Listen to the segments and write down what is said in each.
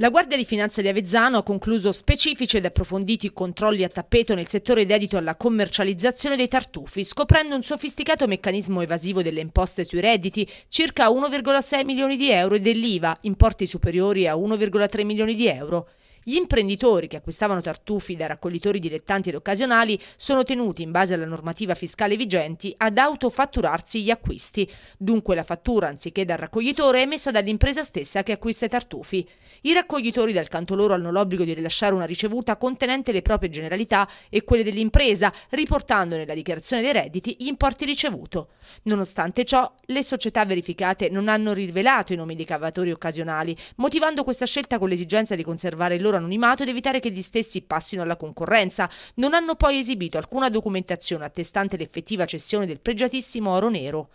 La Guardia di Finanza di Avezzano ha concluso specifici ed approfonditi controlli a tappeto nel settore dedito alla commercializzazione dei tartufi, scoprendo un sofisticato meccanismo evasivo delle imposte sui redditi, circa 1,6 milioni di euro, e dell'IVA, importi superiori a 1,3 milioni di euro. Gli imprenditori che acquistavano tartufi da raccoglitori dilettanti ed occasionali sono tenuti, in base alla normativa fiscale vigenti, ad autofatturarsi gli acquisti. Dunque la fattura, anziché dal raccoglitore, è emessa dall'impresa stessa che acquista i tartufi. I raccoglitori, dal canto loro, hanno l'obbligo di rilasciare una ricevuta contenente le proprie generalità e quelle dell'impresa, riportando nella dichiarazione dei redditi gli importi ricevuto. Nonostante ciò, le società verificate non hanno rivelato i nomi dei cavatori occasionali, motivando questa scelta con l'esigenza di conservare il loro anonimato ed evitare che gli stessi passino alla concorrenza. Non hanno poi esibito alcuna documentazione attestante l'effettiva cessione del pregiatissimo oro nero.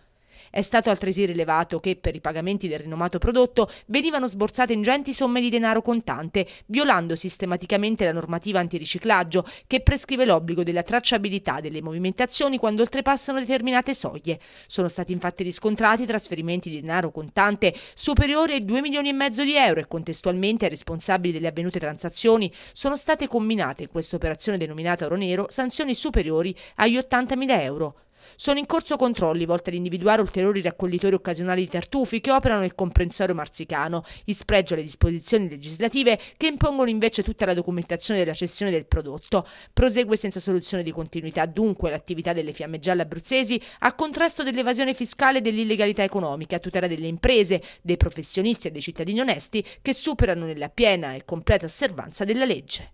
È stato altresì rilevato che per i pagamenti del rinomato prodotto venivano sborsate ingenti somme di denaro contante, violando sistematicamente la normativa antiriciclaggio che prescrive l'obbligo della tracciabilità delle movimentazioni quando oltrepassano determinate soglie. Sono stati infatti riscontrati trasferimenti di denaro contante superiori ai 2 milioni e mezzo di euro e contestualmente ai responsabili delle avvenute transazioni sono state combinate in questa operazione denominata oro nero sanzioni superiori agli 80 mila euro. Sono in corso controlli volti ad individuare ulteriori raccoglitori occasionali di tartufi che operano nel comprensorio marzicano, in spregio alle disposizioni legislative che impongono invece tutta la documentazione della cessione del prodotto. Prosegue senza soluzione di continuità dunque l'attività delle fiamme gialle abruzzesi a contrasto dell'evasione fiscale e dell'illegalità economica, a tutela delle imprese, dei professionisti e dei cittadini onesti che superano nella piena e completa osservanza della legge.